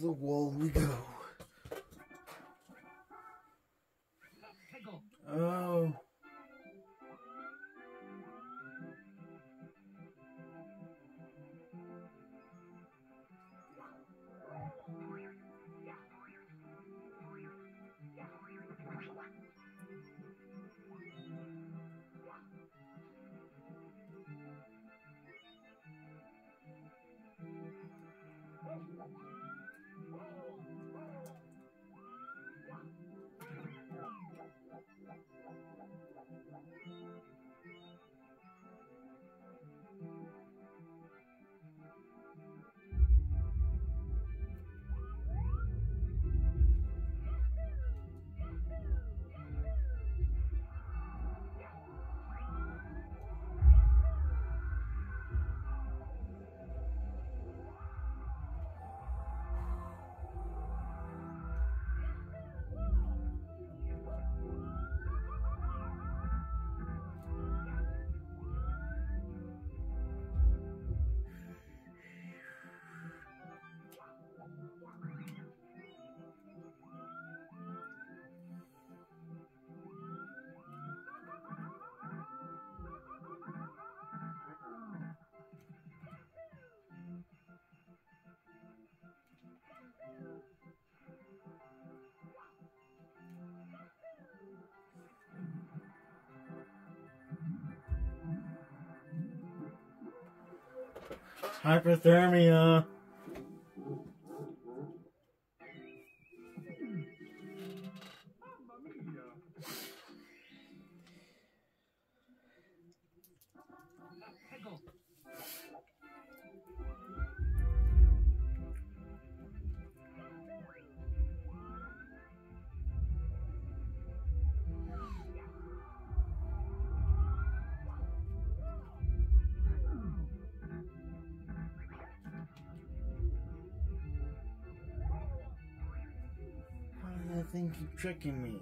The wall we go. Hyperthermia. That thing tricking me?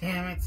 Damn it.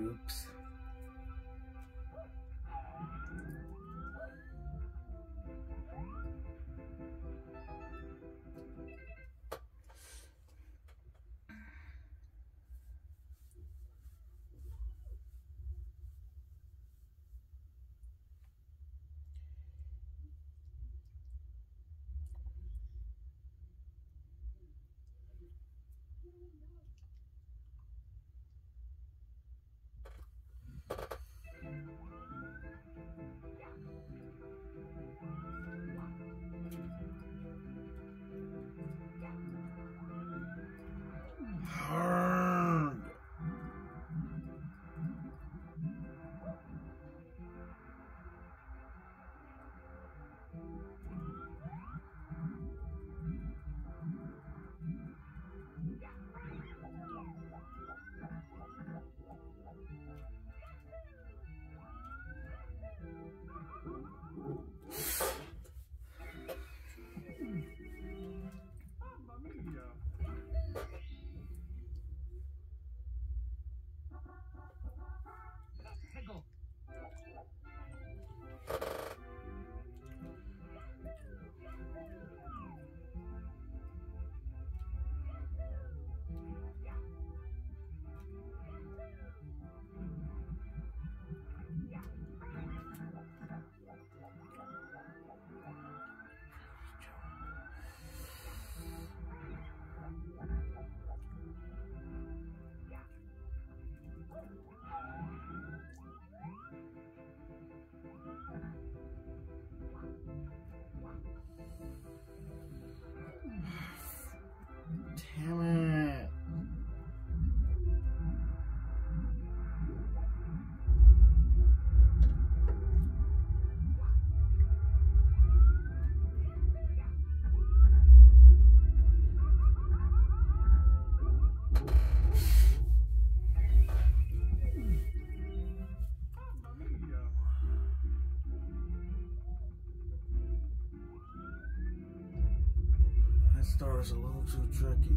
groups star is a little too tricky.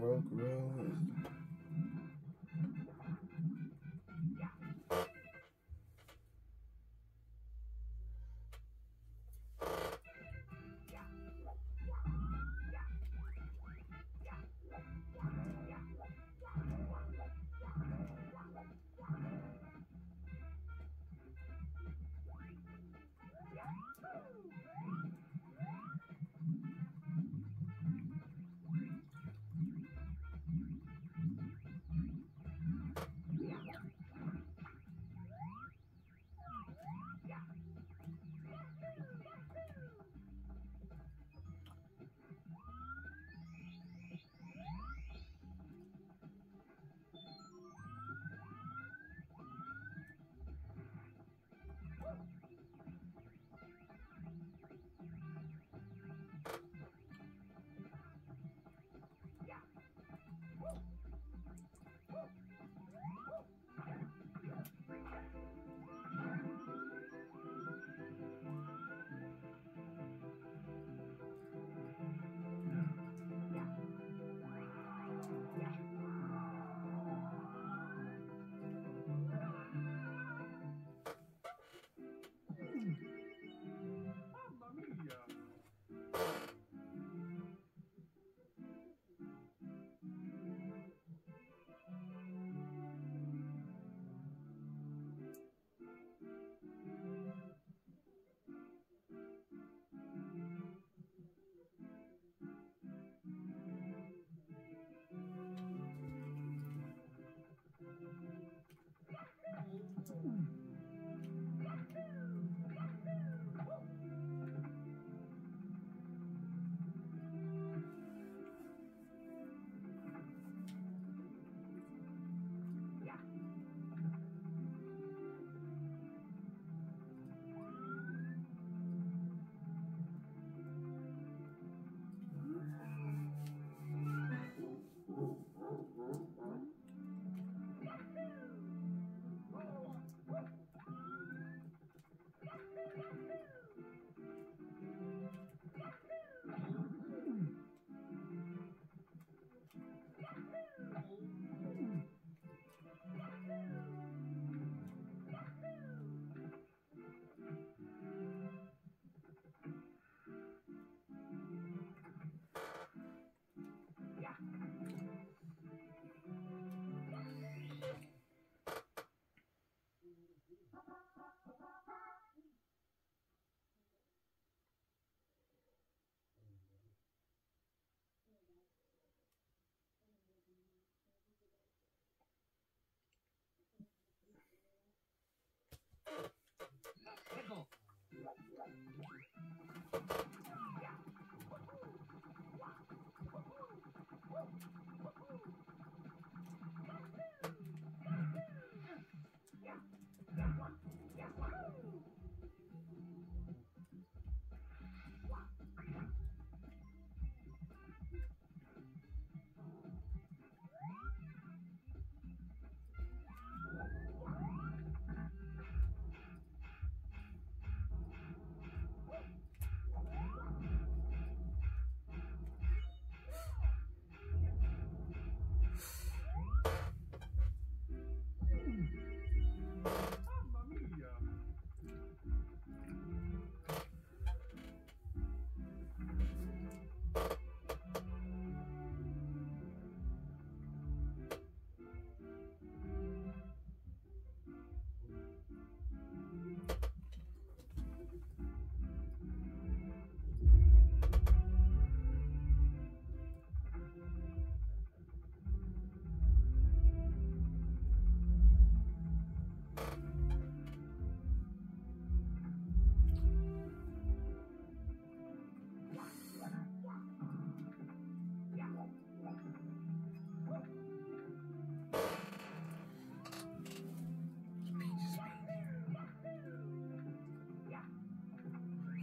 rock road.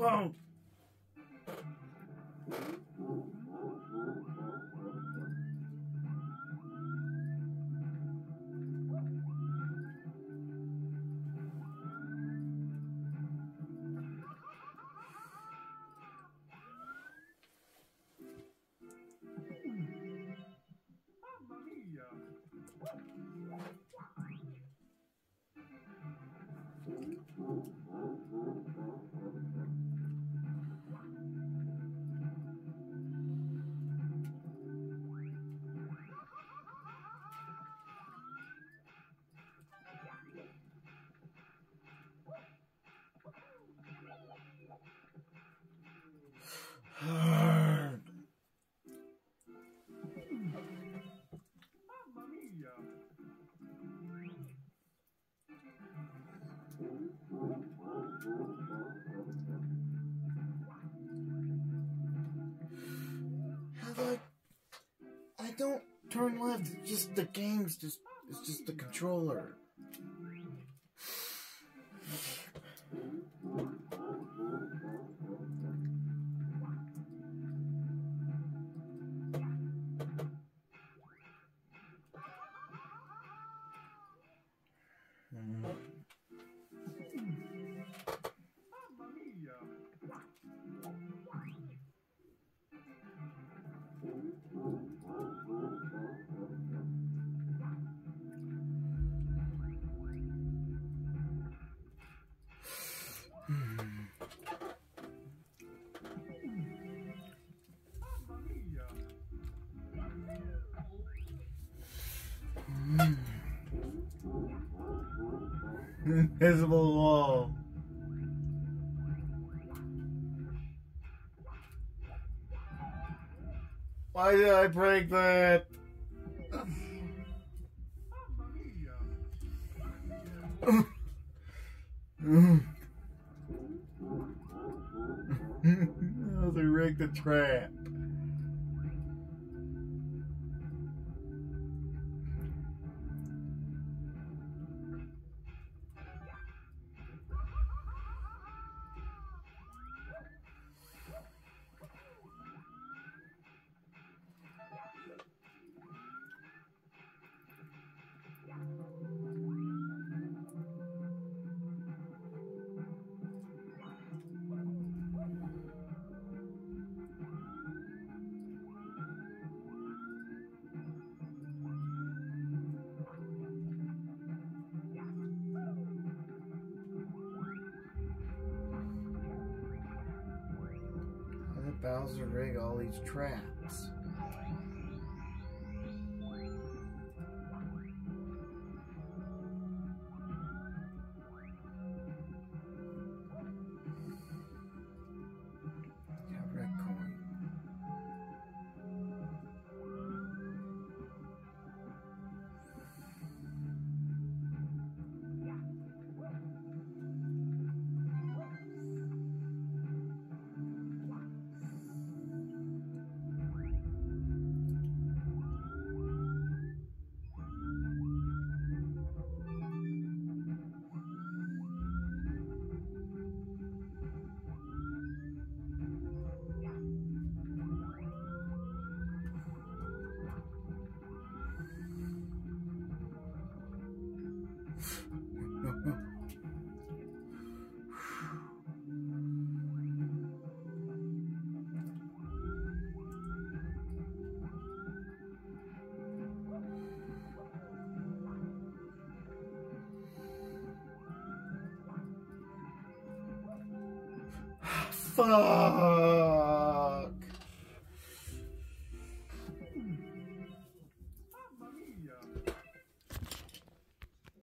Whoa! Just the game's just. It's just the controller. Invisible wall. Why did I break that? oh, they rigged the trap. Bowser rig all these traps? ぱ